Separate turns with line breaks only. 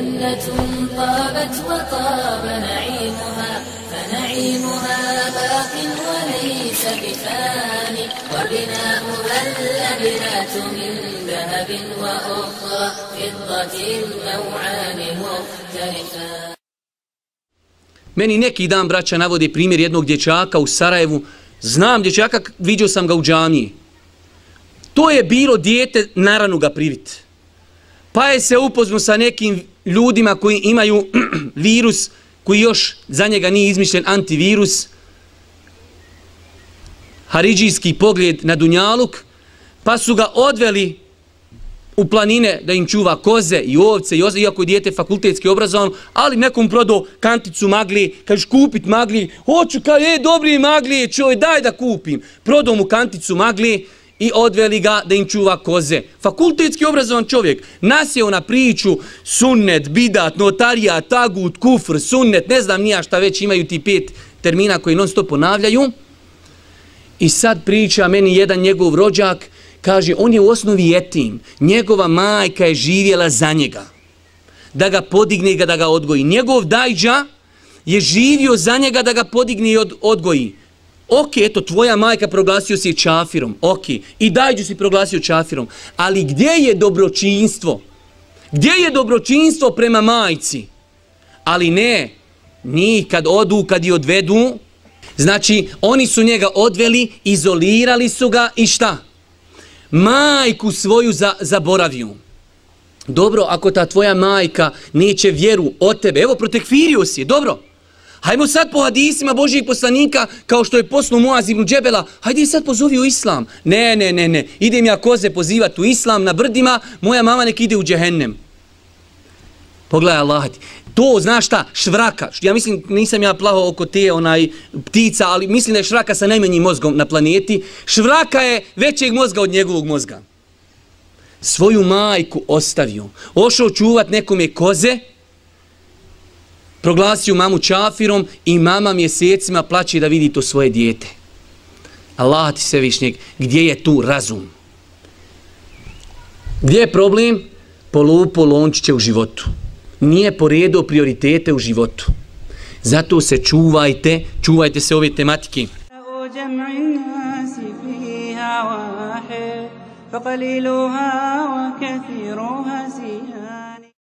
جنة طابت وطاب نعيمها فنعيمها باق وليس بفاني وبناؤها اللبنات من ذهب وأخرى فضة نوعان مختلفان
Meni neki dan, braća, navode primjer jednog dječaka u Sarajevu. Znam dječaka, vidio sam ga u džamiji. To je bilo dijete, naranu ga privit. Pa je se upoznu sa nekim ljudima koji imaju virus, koji još za njega nije izmišljen antivirus, haridžijski pogled na Dunjaluk, pa su ga odveli u planine da im čuva koze i ovce i oze, iako je dijete fakultetski obrazovan, ali nekom prodao kanticu magli, kažeš kupit magli, hoću, kao je, dobri magli, čoj, daj da kupim. Prodao mu kanticu magli i odveli ga da im čuva koze. Fakultetski obrazovan čovjek nasjeo na priču sunnet, bidat, notarija, tagut, kufr, sunnet, ne znam nija šta već imaju ti pet termina koji non stop ponavljaju. I sad priča meni jedan njegov rođak, kaže, on je u osnovi etim, njegova majka je živjela za njega, da ga podigne i da ga odgoji. Njegov dajđa je živio za njega da ga podigne i od, odgoji. Ok, eto, tvoja majka proglasio si čafirom, ok, i dajđu si proglasio čafirom, ali gdje je dobročinstvo? Gdje je dobročinstvo prema majci? Ali ne, ni kad odu, kad i odvedu, znači, oni su njega odveli, izolirali su ga i šta? majku svoju za, zaboravio. Dobro, ako ta tvoja majka neće vjeru od tebe, evo protekfirio si, dobro. Hajmo sad po hadisima Božijeg poslanika, kao što je posnu Muaz ibn Džebela, hajde sad pozovi u islam. Ne, ne, ne, ne, idem ja koze pozivati u islam na brdima, moja mama nek ide u džehennem. Pogledaj Allah, To, znaš šta, švraka, ja mislim, nisam ja plaho oko te onaj ptica, ali mislim da je švraka sa najmanjim mozgom na planeti. Švraka je većeg mozga od njegovog mozga. Svoju majku ostavio, ošao čuvat nekome koze, proglasio mamu čafirom i mama mjesecima plaće da vidi to svoje dijete. Allah ti se višnjeg, gdje je tu razum? Gdje je problem? Polupo lončiće u životu nije poredo prioritete u životu. Zato se čuvajte, čuvajte se ove tematike. فقليلها وكثيرها